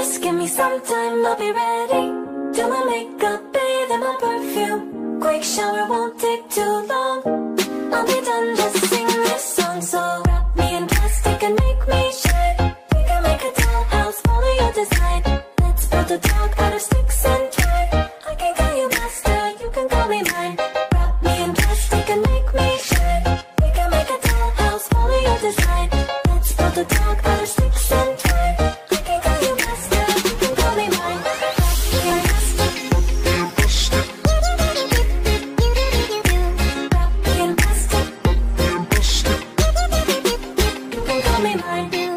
Just give me some time, I'll be ready. Do my makeup, bathe in my perfume. Quick shower won't take too long. I'll be done, just sing this song. So wrap me in plastic and make me shine. We can make a dollhouse, follow your design. Let's build a dog out of sticks and twine. I can call you master, you can call me mine. Wrap me in plastic and make me shine. We can make a dollhouse, follow your design. Let's build a dog out of sticks and when I do.